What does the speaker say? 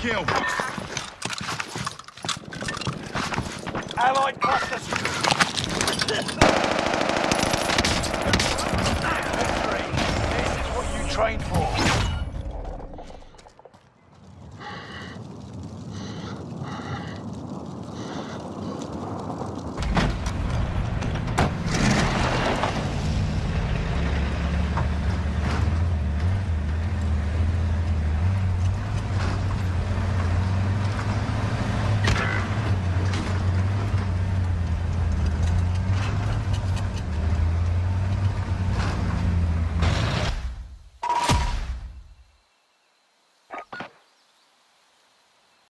kill. Allied clusters. Victory. This is what you trained for.